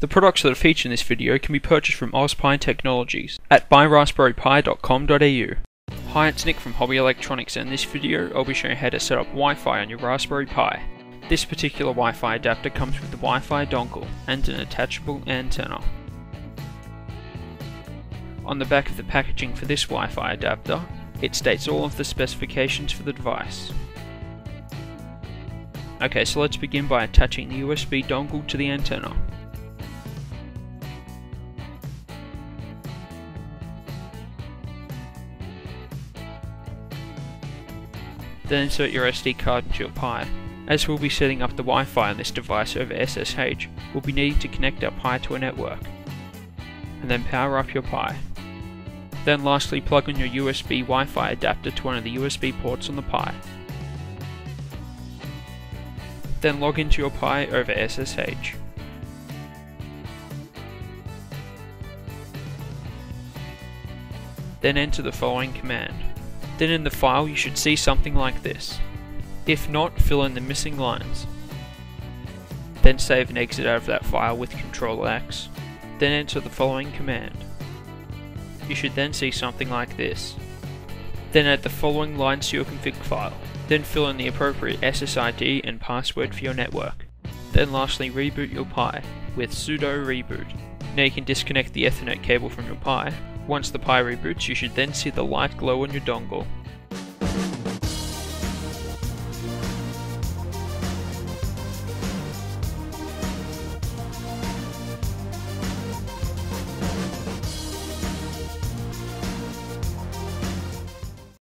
The products that are featured in this video can be purchased from Aus Pi Technologies at buyraspberrypi.com.au. Hi, it's Nick from Hobby Electronics and in this video I'll be showing how to set up Wi-Fi on your Raspberry Pi. This particular Wi-Fi adapter comes with the Wi-Fi dongle and an attachable antenna. On the back of the packaging for this Wi-Fi adapter, it states all of the specifications for the device. Okay, so let's begin by attaching the USB dongle to the antenna. Then insert your SD card into your Pi. As we'll be setting up the Wi-Fi on this device over SSH, we'll be needing to connect our Pi to a network. And then power up your Pi. Then lastly plug in your USB Wi-Fi adapter to one of the USB ports on the Pi. Then log into your Pi over SSH. Then enter the following command. Then in the file you should see something like this. If not, fill in the missing lines. Then save and exit out of that file with Ctrl X. Then enter the following command. You should then see something like this. Then add the following lines to your config file. Then fill in the appropriate SSID and password for your network. Then lastly reboot your Pi with sudo reboot. Now you can disconnect the Ethernet cable from your Pi. Once the Pi reboots you should then see the light glow on your dongle